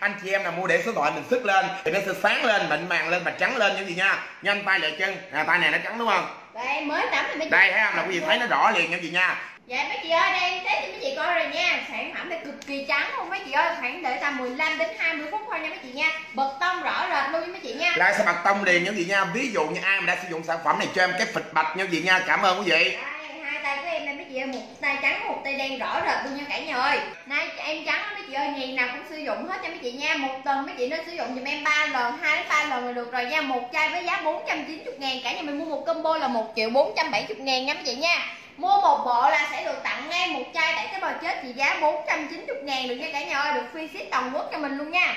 anh chị em nào mua để số thoại mình sức lên thì nó sẽ sáng lên mịn màng lên và trắng lên những gì nha. Nhanh tay lại chân. Nè tay này nó trắng đúng không? Đây mới tắm rồi mấy chị đây thấy không? Là quý vị thấy nó rõ liền những gì nha. Dạ mấy chị ơi, đây em test cho mấy chị coi rồi nha. Sản phẩm này cực kỳ trắng luôn mấy chị ơi. Khoảng đợi tầm 15 đến 20 phút thôi nha mấy chị nha. Bật tông rõ rệt luôn nha mấy chị nha. Lại sẽ bật tông liền những gì nha. Ví dụ như ai mà đã sử dụng sản phẩm này cho em cái phịch bạch những gì nha. Cảm ơn quý vị. Đây, hai tay của em đây mấy chị ơi. Một tay trắng, một tay đen rõ rệt luôn nha cả nhà ơi. Nay em trắng đó mấy chị ơi Ngày nào cũng sử dụng hết cho mấy chị nha. Một tuần mấy chị nên sử dụng giùm em 3 lần 2 đến 3 lần là được rồi nha. Một chai với giá 490 ngàn, Cả nhà mình mua một combo là 1 triệu 470 ngàn nha mấy chị nha. Mua một bộ là sẽ được tặng ngay một chai tại cái bò chết trị giá 490 ngàn được nha cả nhà ơi. Được free ship toàn quốc cho mình luôn nha.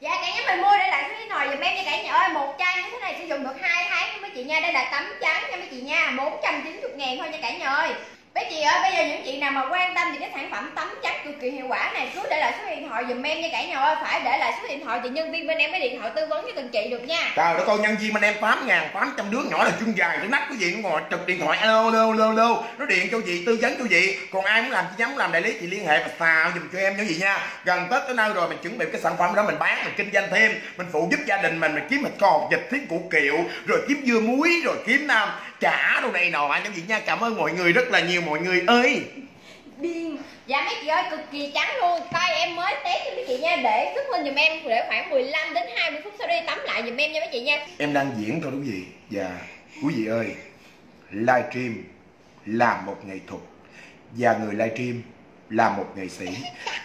Dạ cả nhà mình mua để lại số điện thoại giùm em nha cả nhà ơi. Một chai như thế này sử dụng được 2 tháng nha mấy chị nha. Đây là tấm trắng nha mấy chị nha. 490 ngàn thôi nha cả nhà ơi. Mấy chị ơi, bây giờ những chị nào mà quan tâm thì cái sản phẩm tắm trắng cực kỳ hiệu quả này cứ để lại số điện thoại dùm em nha cả nhà ơi. Phải để lại số điện thoại thì nhân viên bên em mới điện thoại tư vấn cho từng chị được nha. Trời đất ơi nhân viên bên em tám ngàn tám trăm đứa nhỏ là chân dài cái nách quý vị nó ngồi trực điện thoại. Alo alo alo alo. Nó điện cho chị tư vấn cho chị. Còn ai muốn làm chi nhắm làm đại lý thì liên hệ và xào dùm cho em những gì nha. Gần tết tới nơi rồi mình chuẩn bị cái sản phẩm đó mình bán mình kinh doanh thêm. Mình phụ giúp gia đình mình mình kiếm thịt cò, vịt thịt củ kiệu rồi kiếm dưa muối rồi kiếm nam chả đồ này nọ những gì nha? Cảm ơn mọi người rất là nhiều mọi người ơi. Điên. Dạ mấy chị ơi, cực kỳ trắng luôn. Tay em mới test cho mấy chị nha. Để sức lên giùm em để khoảng 15 đến 20 phút sau đây tắm lại giùm em nha mấy chị nha. Em đang diễn thôi quý vị và quý vị ơi livestream là một nghệ thuật và người livestream là một nghệ sĩ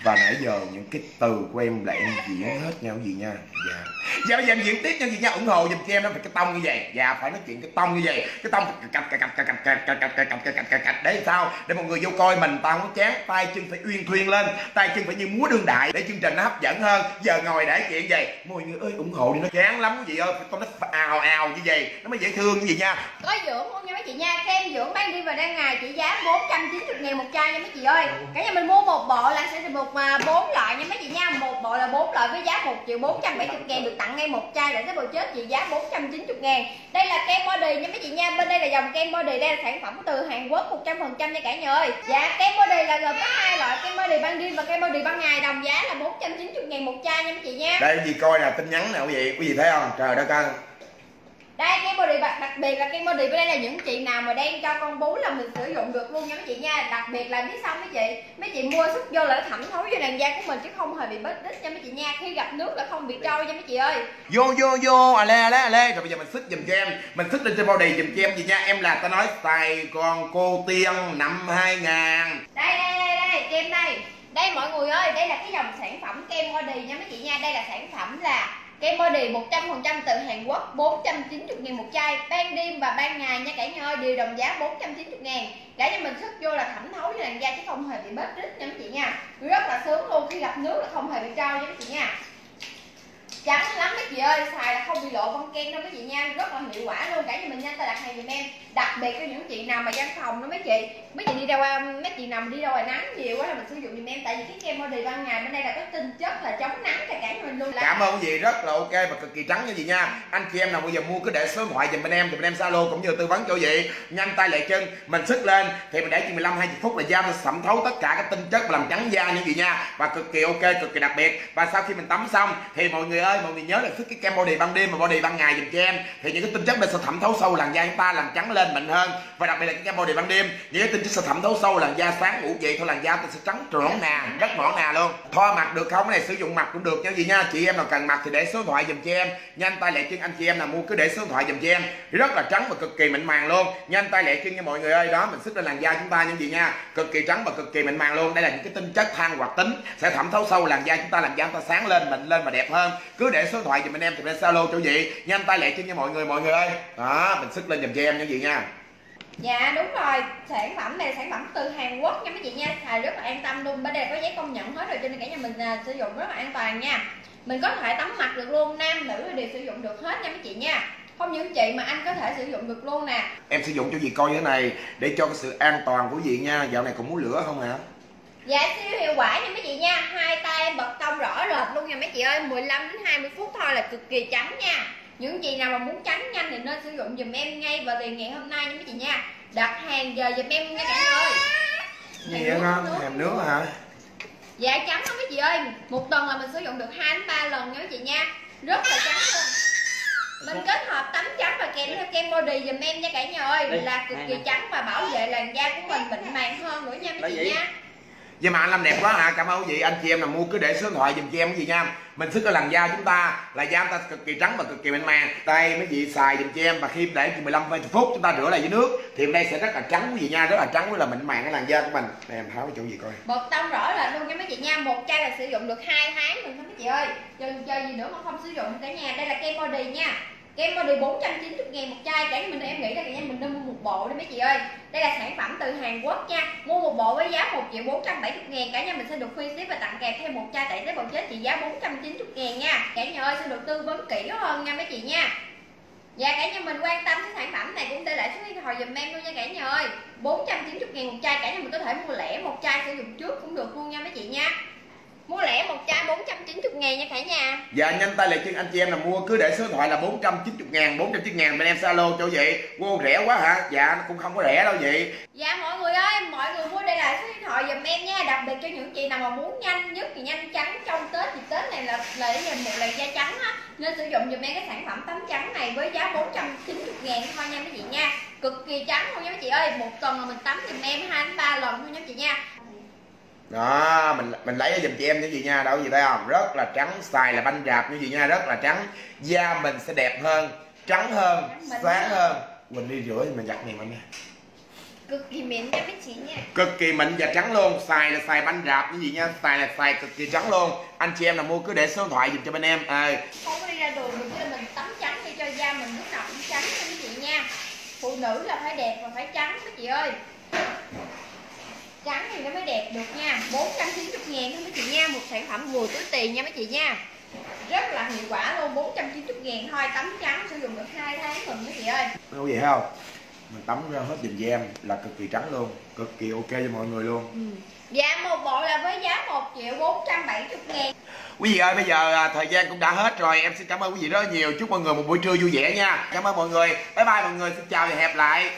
và nãy giờ những cái từ của em là em diễn hết nha quý vị nha dạ dạ bây giờ em diễn tiếp nha quý vị nha ủng hộ giùm cho em nó phải cái tông như vậy dạ phải nói chuyện cái tông như vậy cái tông cạch cạch cạch cạch cạch cạch cạch cạch cạch cạch cạch cạch để sao để mọi người vô coi mình tao không chán tay chân phải uyên thuyên lên tay chân phải như múa đương đại để chương trình nó hấp dẫn hơn giờ ngồi để chuyện vậy mọi người ơi ủng hộ đi nó chán lắm quý vị ơi tao nó ào ào như vậy nó mới dễ thương như vậy nha Có dưỡng luôn nha mấy chị nha Kem dưỡng ban đi và đang ngày trị giá 490 ngàn một chai nha mấy chị ơi Cả nhà mình mua một bộ là sẽ được một mà bốn loại nha mấy chị nha. Một bộ là bốn loại với giá 1 triệu 470 ngàn, Được tặng ngay một chai để cái bộ chết trị giá 490 ngàn. Đây là kem body nha mấy chị nha. Bên đây là dòng kem body, Đây là sản phẩm từ Hàn Quốc 100% nha cả nhà ơi. Dạ kem body là gồm có hai loại, Kem body ban đêm và kem body ban ngày, Đồng giá là 490 ngàn một chai nha mấy chị nha. Đây gì coi nè, tin nhắn nè, quý vị quý vị thấy không? Trời đất ơi đây kem body đặc, đặc biệt là kem body bên đây là những chị nào mà đang cho con bú là mình sử dụng được luôn nha mấy chị nha. Đặc biệt là biết sao mấy chị? Mấy chị mua sức vô là nó thẩm thấu vô làn da của mình chứ không hề bị bết đít nha mấy chị nha. Khi gặp nước là không bị trôi nha mấy chị ơi. Vô vô vô à lê à lê à lê rồi bây giờ mình xích giùm cho em. Mình xích lên trên body giùm cho em gì nha. Em là ta nói sài gòn cô tiên năm 2000 đây đây đây đây kem đây. Đây mọi người ơi đây là cái dòng sản phẩm kem body nha mấy chị nha. Đây là sản phẩm là kem body 100% từ Hàn Quốc 490 ngàn một chai, ban đêm và ban ngày nha cả nhà ơi, đều đồng giá 490 ngàn cả nhà mình sức vô là thẩm thấu với làn da chứ không hề bị bết rít nha mấy chị nha. Rất là sướng luôn, khi gặp nước là không hề bị trao nha mấy chị nha. Trắng lắm mấy chị ơi, xài là không bị lộ con kem đâu mấy chị nha, rất là hiệu quả luôn cả nhà mình nhanh tay đặt hàng giùm em đặc biệt cho những chị nào mà văn phòng đó mấy chị. Mấy chị đi đâu à, mấy chị nào mà đi đâu ngoài nắng nhiều quá là mình sử dụng giùm em tại vì body ban ngày bên đây là có tinh chất là chống nắng cho cả nhà mình luôn. Cảm ơn gì, rất là ok và cực kỳ trắng như vậy nha. Anh chị em nào bây giờ mua cứ để số điện thoại dùm bên em, thì bên em zalo cũng như tư vấn cho vậy. Nhanh tay lẹ chân, mình sức lên. Thì mình để chừng 15 20 phút là da mình sẩm thấu tất cả các tinh chất và làm trắng da như gì nha. Và cực kỳ ok, cực kỳ đặc biệt. Và sau khi mình tắm xong, thì mọi người ơi, mọi người nhớ là sức cái kem body ban đêm và body ban ngày dùm cho em. Thì những cái tinh chất này sẽ thẩm thấu sâu làn da chúng ta, làm trắng lên mạnh hơn. Và đặc biệt là cái kem body ban đêm, những cái tinh chất sẽ thẩm thấu sâu làn da sáng ngủ dậy, thôi làn da ta sẽ trắng trọn nè. Rất nõn nà luôn. Thoa mặt được không? Cái này sử dụng mặt cũng được. Nha gì nha? Chị em nào cần mặt thì để số điện thoại dùm cho em. Nhanh tay lẹ chân anh chị em nào mua cứ để số điện thoại dùm cho em. Rất là trắng và cực kỳ mịn màng luôn. Nhanh tay lẹ chân nha mọi người ơi. Đó, mình sức lên làn da chúng ta như gì nha. Cực kỳ trắng và cực kỳ mịn màng luôn. Đây là những cái tinh chất than hoạt tính sẽ thẩm thấu sâu làn da chúng ta, làm da chúng ta sáng lên, mịn lên và đẹp hơn. Cứ để số điện thoại dùm anh em thì bên zalo cho chị nhanh tay lẹ chân nha mọi người mọi người ơi. Đó, mình sức lên dùm cho em như gì nha. Dạ đúng rồi, sản phẩm này sản phẩm từ Hàn Quốc nha mấy chị nha. Xài rất là an tâm luôn, bên đây có giấy công nhận hết rồi cho nên cả nhà mình à, sử dụng rất là an toàn nha. Mình có thể tắm mặt được luôn, nam nữ đều sử dụng được hết nha mấy chị nha. Không những chị mà anh có thể sử dụng được luôn nè. Em sử dụng cho gì coi như thế này để cho cái sự an toàn của vị nha. Dạo này còn muốn lửa không hả? Dạ siêu hiệu quả nha mấy chị nha. Hai tay em bật tông rõ rệt luôn nha mấy chị ơi. 15 đến 20 phút thôi là cực kỳ trắng nha Những chị nào mà muốn trắng nhanh thì nên sử dụng dùm em ngay và liền ngày hôm nay nha mấy chị nha. Đặt hàng giờ dùm em nha cả nhà ơi. Gì vậy con? Thèm nước hả? Dạ trắng đó mấy chị ơi. Một tuần là mình sử dụng được 2 đến 3 lần nha mấy chị nha. Rất là trắng luôn. Mình kết hợp tắm trắng và kèm theo kem body giùm em nha cả nhà ơi. Là cực kỳ trắng và bảo vệ làn da của mình mịn màng hơn nữa nha mấy chị nha Vậy mà anh làm đẹp quá hả? Cảm ơn quý vị anh chị em nào mua cứ để số điện thoại dùm cho em cái gì nha. Mình sức cái làn da chúng ta là da chúng ta cực kỳ trắng và cực kỳ mịn màng. tay mấy chị xài dùm cho em và khi để 15 20 phút chúng ta rửa lại với nước thì hôm đây sẽ rất là trắng quý vị nha, rất là trắng với là mịn màng cái làn da của mình. Đây em tháo cái chỗ gì coi. bột tông rõ rệt luôn nha mấy chị nha một chai là sử dụng được hai tháng rồi mấy chị ơi chơi chơi gì nữa mà không sử dụng cả nhà đây là kem body nha kem body 490 ngàn một chai. Cả nhà mình em nghĩ là cả nhà mình nên mua một bộ đi mấy chị ơi. Đây là sản phẩm từ Hàn Quốc nha. Mua một bộ với giá 1 triệu 470 ngàn cả nhà mình sẽ được free ship và tặng kèm thêm một chai tẩy tế bào chết trị giá 490 ngàn nha. Cả nhà ơi sẽ được tư vấn kỹ hơn nha mấy chị nha. Dạ cả nhà mình quan tâm tới sản phẩm này cũng để lại số điện thoại dùm em luôn nha cả nhà ơi. 490 ngàn một chai. Cả nhà mình có thể mua lẻ một chai sử dụng trước cũng được luôn nha mấy chị nha. Mua lẻ một chai 490 ngàn nha cả nhà. Dạ nhanh tay lại chân anh chị em nào mua cứ để số điện thoại là 490 ngàn 490 ngàn bên em sẽ alo cho chị Wow rẻ quá hả? Dạ nó cũng không có rẻ đâu chị Dạ mọi người ơi, mọi người mua đây là số điện thoại dùm em nha. Đặc biệt cho những chị nào mà muốn nhanh nhất thì nhanh trắng trong Tết thì Tết này là là để dành một làn da trắng á. Nên sử dụng dùm em cái sản phẩm tắm trắng này với giá 490 ngàn thôi nha mấy chị nha. Cực kỳ trắng luôn nha mấy chị ơi. Một tuần là mình tắm dùm em 2 đến 3 lần thôi nha chị nha đó mình mình lấy giùm chị em như gì nha đâu gì thấy không? Rất là trắng xài là banh rạp như gì nha rất là trắng. Da mình sẽ đẹp hơn trắng hơn sáng hơn. quỳnh đi rửa thì mình giặt này mình nha. Cực kỳ mịn nha mấy chị nha. Cực kỳ mịn và trắng luôn. Xài là xài banh rạp như gì nha xài là xài cực kỳ trắng luôn. Anh chị em nào mua cứ để số điện thoại giùm cho bên em. À, không đi ra đường mình cho mình tắm trắng để cho da mình lúc nào cũng trắng nha mấy chị nha. Phụ nữ là phải đẹp và phải trắng mấy chị ơi thì nó mới đẹp được nha. 490 ngàn thôi mấy chị nha. Một sản phẩm vừa túi tiền nha mấy chị nha. Rất là hiệu quả luôn. 490 ngàn thôi. Tắm trắng sử dụng được 2 tháng rồi mấy chị ơi. Có gì không? Mình tắm ra hết dùm em là cực kỳ trắng luôn. Cực kỳ ok cho mọi người luôn. Dạ một bộ là với giá 1 triệu 470 ngàn. Quý vị ơi bây giờ à, thời gian cũng đã hết rồi. Em xin cảm ơn quý vị rất nhiều. Chúc mọi người một buổi trưa vui vẻ nha. Cảm ơn mọi người. Bye bye mọi người. Xin chào và hẹn lại